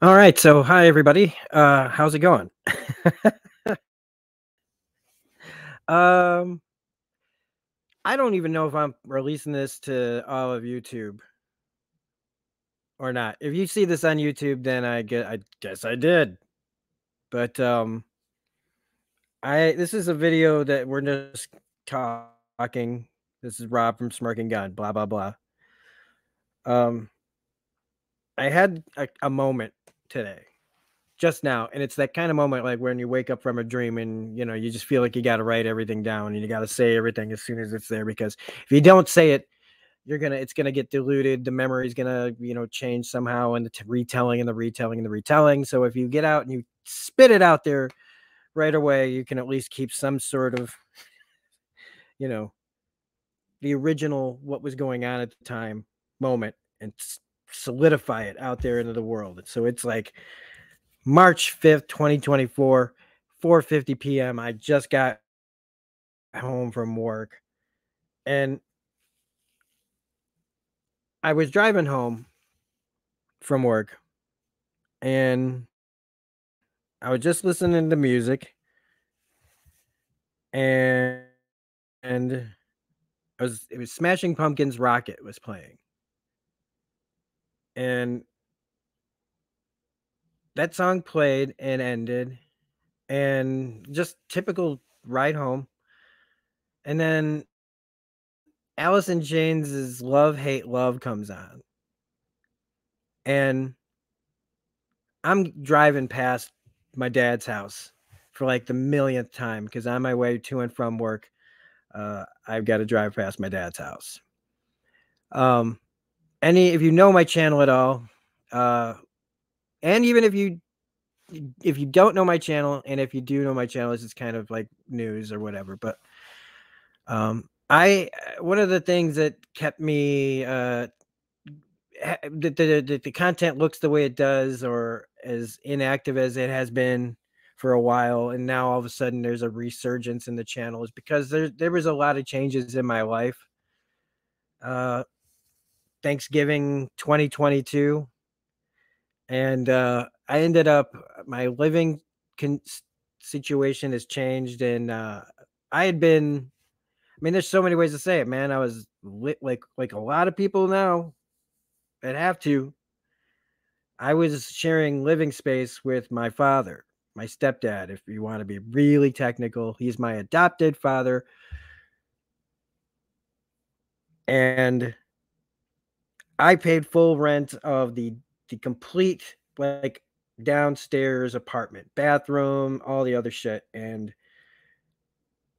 All right, so hi everybody. Uh, how's it going? um, I don't even know if I'm releasing this to all of YouTube or not. If you see this on YouTube, then I get I guess I did. But um I this is a video that we're just talking. This is Rob from Smirking Gun, blah blah blah. Um I had a, a moment today just now and it's that kind of moment like when you wake up from a dream and you know you just feel like you got to write everything down and you got to say everything as soon as it's there because if you don't say it you're gonna it's gonna get diluted the memory's gonna you know change somehow and the t- retelling and the retelling and the retelling. So if you get out and you spit it out there right away you can at least keep some sort of you know the original what was going on at the time moment and solidify it out there into the world. So it's like March 5th, 2024, 4:50 p.m. I just got home from work and I was driving home from work and I was just listening to music and and I was it was Smashing Pumpkins Rocket was playing and that song played and ended and just typical ride home and then Alice in Chains' Love Hate Love comes on. And I'm driving past my dad's house for like the millionth time because on my way to and from work, uh, I've got to drive past my dad's house. Um, any if you know my channel at all, uh, and even if you if you don't know my channel, and if you do know my channel, it's just kind of like news or whatever. But um, I one of the things that kept me uh the, the, the, the content looks the way it does or as inactive as it has been for a while and now all of a sudden there's a resurgence in the channel is because there there was a lot of changes in my life uh Thanksgiving 2022. And uh, I ended up, my living con- situation has changed. And uh, I had been, I mean, there's so many ways to say it, man. I was lit, like, like a lot of people now that have to. I was sharing living space with my father, my stepdad, if you want to be really technical. He's my adopted father. And I paid full rent of the the complete like downstairs apartment, bathroom, all the other shit, and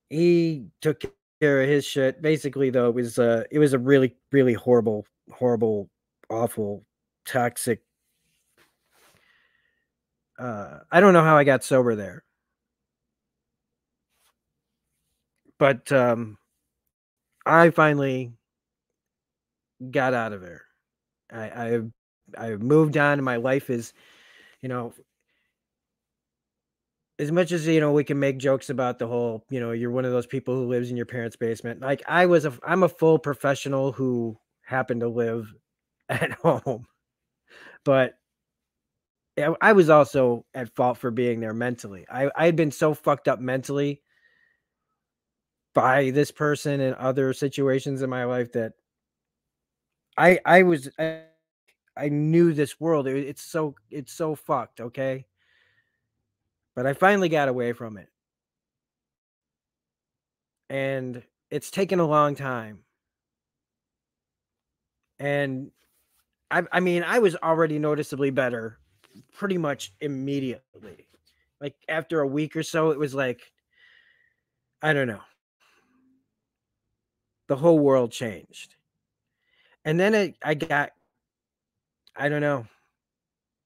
he took care of his shit. Basically, though, it was uh it was a really really horrible, horrible, awful, toxic. Uh, I don't know how I got sober there, but um, I finally got out of there. I I've I've moved on and my life is, you know, as much as you know we can make jokes about the whole, you know, you're one of those people who lives in your parents' basement. Like I was a I'm a full professional who happened to live at home. But I was also at fault for being there mentally. I I had been so fucked up mentally by this person and other situations in my life that I I was I, I knew this world. It, it's so it's so fucked, okay? But I finally got away from it. And it's taken a long time. And I I mean, I was already noticeably better pretty much immediately. Like after a week or so, it was like I don't know. The whole world changed. And then it, I got I don't know.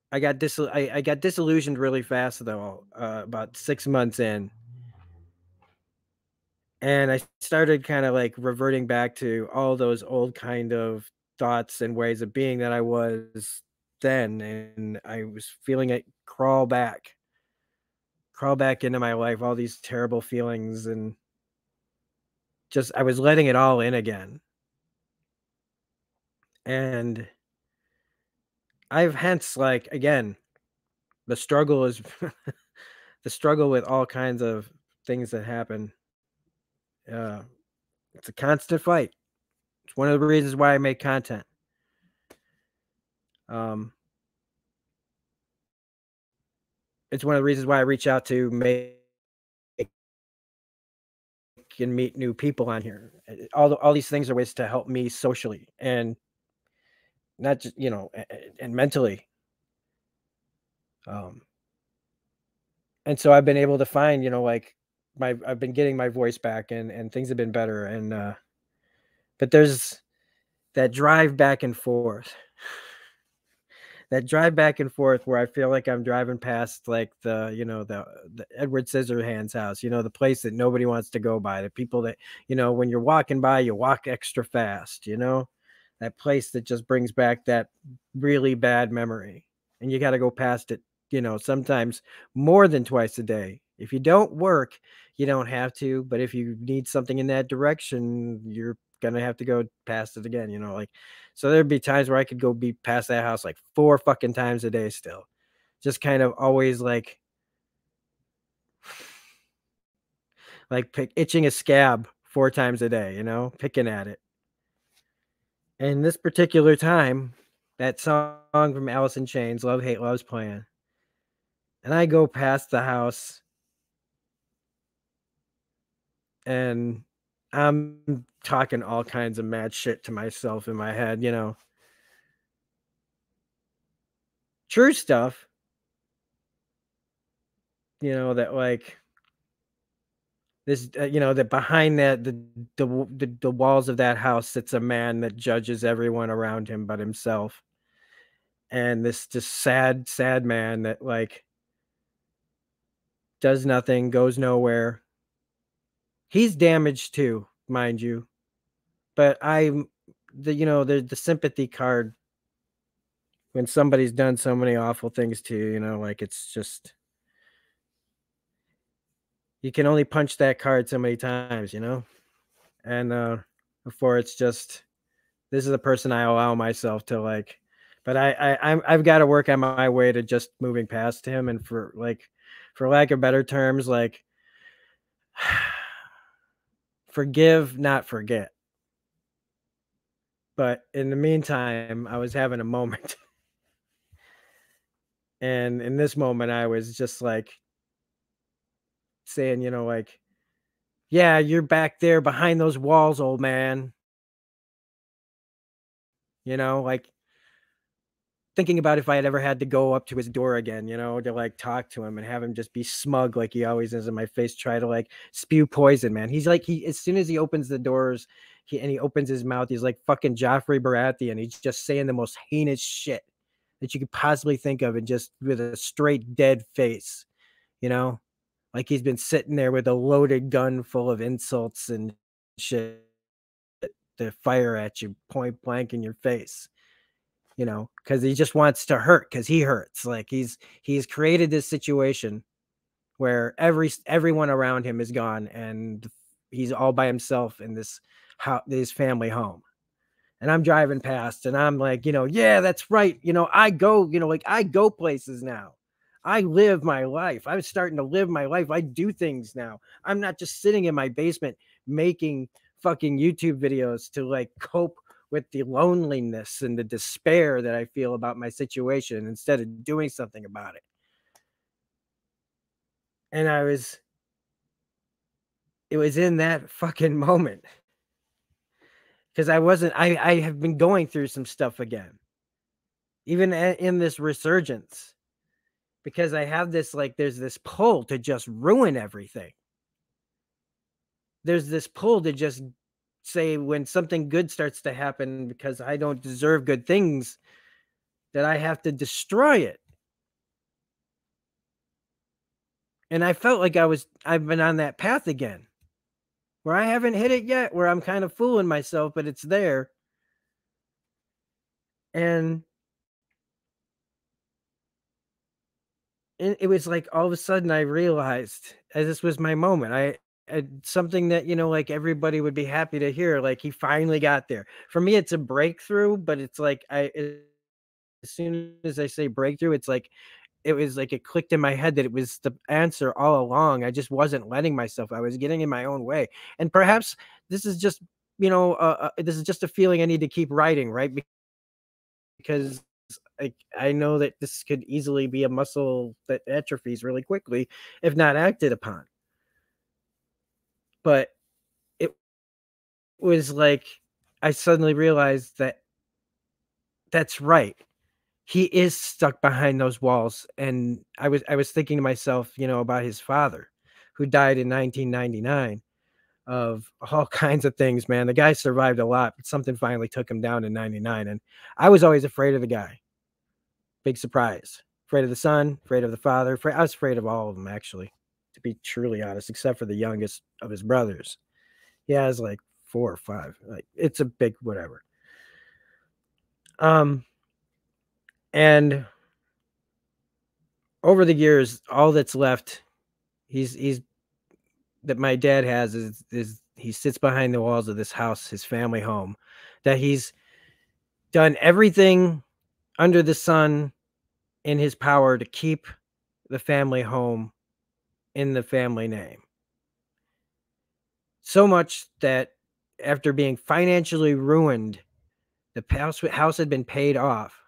I got dis I, I got disillusioned really fast though, uh, about six months in. And I started kind of like reverting back to all those old kind of thoughts and ways of being that I was then. And I was feeling it crawl back, crawl back into my life, all these terrible feelings. And just, I was letting it all in again. And I've hence like again, the struggle is the struggle with all kinds of things that happen. Uh, it's a constant fight. It's one of the reasons why I make content. Um, it's one of the reasons why I reach out to make and meet new people on here. All all these things are ways to help me socially and not just you know and mentally. Um, and so I've been able to find you know like my I've been getting my voice back and and things have been better and uh, but there's that drive back and forth that drive back and forth where I feel like I'm driving past like the, you know, the, the Edward Scissorhands house, you know, the place that nobody wants to go by, the people that, you know, when you're walking by, you walk extra fast, you know, that place that just brings back that really bad memory. And you got to go past it, you know, sometimes more than twice a day. If you don't work, you don't have to, but if you need something in that direction, you're gonna have to go past it again, you know, like so there'd be times where I could go be past that house like four fucking times a day still. Just kind of always like like pick, itching a scab four times a day, you know, picking at it. And this particular time, that song from Alice in Chains, Love Hate Love's playing. And I go past the house and I'm talking all kinds of mad shit to myself in my head, you know. True stuff. You know that like this uh, you know that behind that the, the the the walls of that house sits a man that judges everyone around him but himself. And this just sad sad man that like does nothing, goes nowhere, He's damaged too, mind you. But I'm the you know the the sympathy card when somebody's done so many awful things to you, you know, like it's just you can only punch that card so many times, you know? And uh before it's just this is the person I allow myself to like but I, I I'm I've got to work on my way to just moving past him and for like for lack of better terms, like forgive, not forget. But in the meantime, I was having a moment. and in this moment, I was just like saying, you know, like, yeah, you're back there behind those walls, old man. You know, like thinking about if I had ever had to go up to his door again, you know, to like talk to him and have him just be smug like he always is in my face, try to like spew poison, man. He's like he as soon as he opens the doors, he and he opens his mouth, he's like fucking Joffrey Baratheon. He's just saying the most heinous shit that you could possibly think of, and just with a straight dead face, you know, like he's been sitting there with a loaded gun full of insults and shit to fire at you point blank in your face you know, because he just wants to hurt because he hurts. Like he's he's created this situation where every everyone around him is gone and he's all by himself in this how this family home. And I'm driving past and I'm like, you know, yeah, that's right. You know, I go, you know, like I go places now. I live my life. I'm starting to live my life. I do things now. I'm not just sitting in my basement making fucking YouTube videos to like cope with the loneliness and the despair that I feel about my situation instead of doing something about it. And I was, it was in that fucking moment because I wasn't, I, I have been going through some stuff again, even in this resurgence, because I have this, like, there's this pull to just ruin everything. There's this pull to just say when something good starts to happen because I don't deserve good things that I have to destroy it. And I felt like I was I've been on that path again. Where I haven't hit it yet, where I'm kind of fooling myself, but it's there. And it was like all of a sudden I realized as this was my moment. I something that you know like everybody would be happy to hear like he finally got there for me it's a breakthrough but it's like i as soon as i say breakthrough it's like it was like it clicked in my head that it was the answer all along. I just wasn't letting myself. I was getting in my own way. And perhaps this is just, you know, uh, uh, this is just a feeling I need to keep writing, right? Because I, I know that this could easily be a muscle that atrophies really quickly if not acted upon. But it was like I suddenly realized that that's right. He is stuck behind those walls and i was i was thinking to myself you know about his father who died in 1999 of all kinds of things man. The guy survived a lot but something finally took him down in 99 and i was always afraid of the guy big surprise. Afraid of the son afraid of the father afraid, i was afraid of all of them actually to be truly honest except for the youngest of his brothers. He has like four or five like it's a big whatever. Um and over the years, all that's left, he's he's that my dad has is is he sits behind the walls of this house, his family home, that he's done everything under the sun in his power to keep the family home in the family name. So much that after being financially ruined, the house, house had been paid off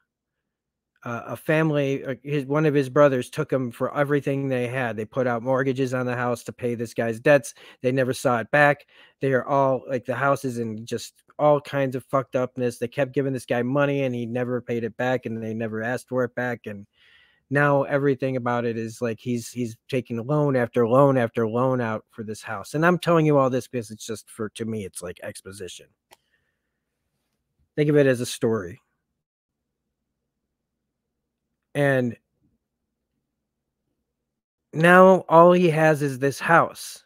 uh, a family, uh, his one of his brothers took him for everything they had. They put out mortgages on the house to pay this guy's debts. They never saw it back. They are all like the house is in just all kinds of fucked upness. They kept giving this guy money and he never paid it back, and they never asked for it back. And now everything about it is like he's he's taking loan after loan after loan out for this house. And I'm telling you all this because it's just for to me, it's like exposition. Think of it as a story and now all he has is this house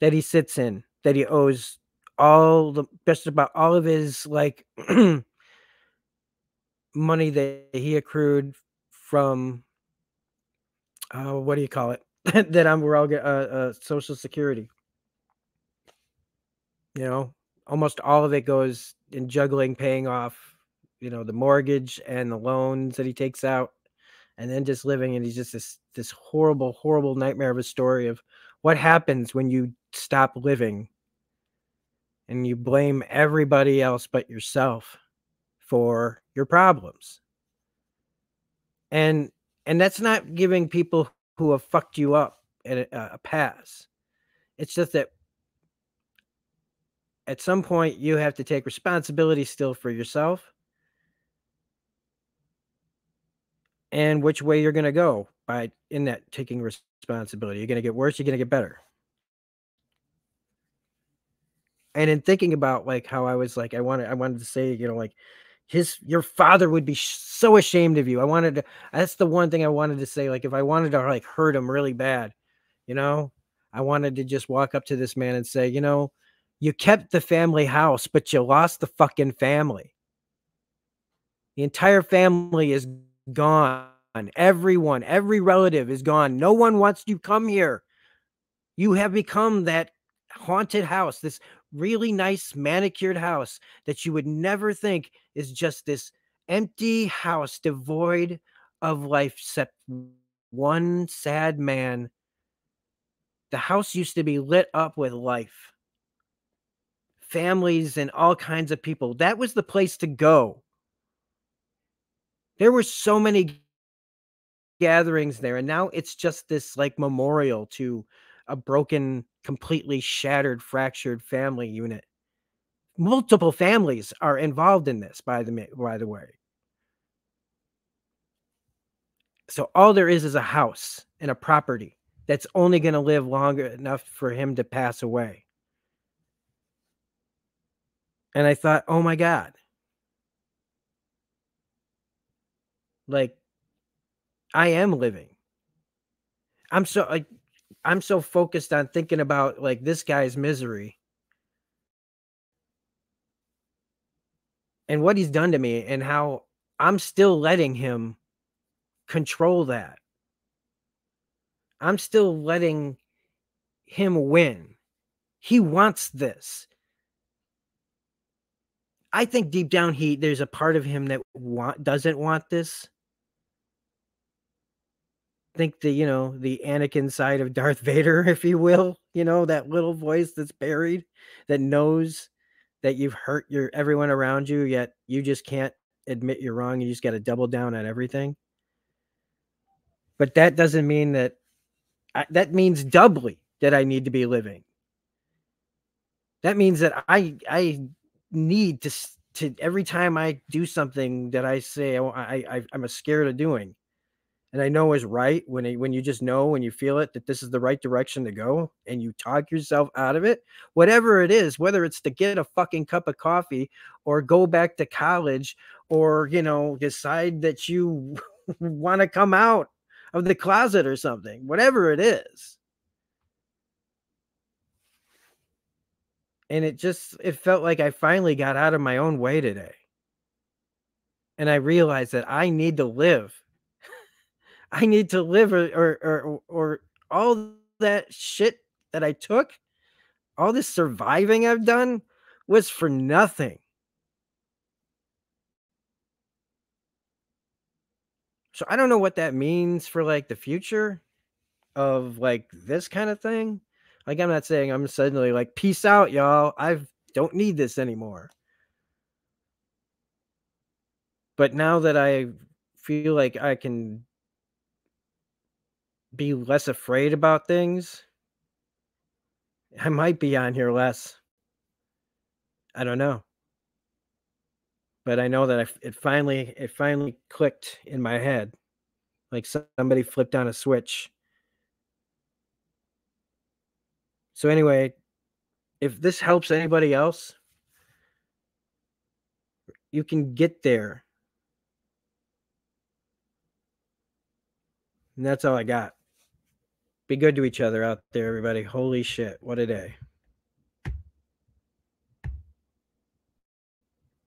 that he sits in, that he owes all the just about all of his like money that he accrued from uh, what do you call it? That I'm we're all get uh, uh, social security. You know almost all of it goes in juggling paying off you know the mortgage and the loans that he takes out and then just living and he's just this this horrible horrible nightmare of a story of what happens when you stop living and you blame everybody else but yourself for your problems and and that's not giving people who have fucked you up a, a pass it's just that at some point you have to take responsibility still for yourself and which way you're going to go by in that taking responsibility. You're going to get worse, you're going to get better. And in thinking about like how I was like I wanted I wanted to say, you know, like his your father would be so ashamed of you. I wanted to that's the one thing I wanted to say like if I wanted to like hurt him really bad, you know, I wanted to just walk up to this man and say, you know, you kept the family house, but you lost the fucking family. The entire family is gone. Everyone, every relative is gone. No one wants to come here. You have become that haunted house, this really nice manicured house that you would never think is just this empty house devoid of life, except one sad man. The house used to be lit up with life, families, and all kinds of people. That was the place to go there were so many gatherings there and now it's just this like memorial to a broken completely shattered fractured family unit. Multiple families are involved in this by the by the way. So all there is is a house and a property that's only going to live longer enough for him to pass away. And i thought oh my god. Like I am living. I'm so like I'm so focused on thinking about like this guy's misery and what he's done to me and how I'm still letting him control that. I'm still letting him win. He wants this. I think deep down he there's a part of him that want doesn't want this think the, you know, the Anakin side of Darth Vader, if you will, you know, that little voice that's buried that knows that you've hurt your everyone around you, yet you just can't admit you're wrong. You just got to double down on everything. But that doesn't mean that I, that means doubly that I need to be living. That means that I I need to to every time I do something that I say I, I I'm scared of doing, and I know is right when it, when you just know when you feel it that this is the right direction to go and you talk yourself out of it whatever it is whether it's to get a fucking cup of coffee or go back to college or you know decide that you want to come out of the closet or something whatever it is. And it just it felt like I finally got out of my own way today. And I realized that I need to live I need to live or or or, or all that shit that I took, all this surviving I've done was for nothing. So I don't know what that means for like the future of like this kind of thing. Like I'm not saying I'm suddenly like peace out y'all. I don't need this anymore. But now that I feel like I can be less afraid about things. I might be on here less. I don't know. But I know that I, it finally it finally clicked in my head. Like somebody flipped on a switch. So anyway, if this helps anybody else, you can get there. And that's all I got. Be good to each other out there, everybody. Holy shit. What a day.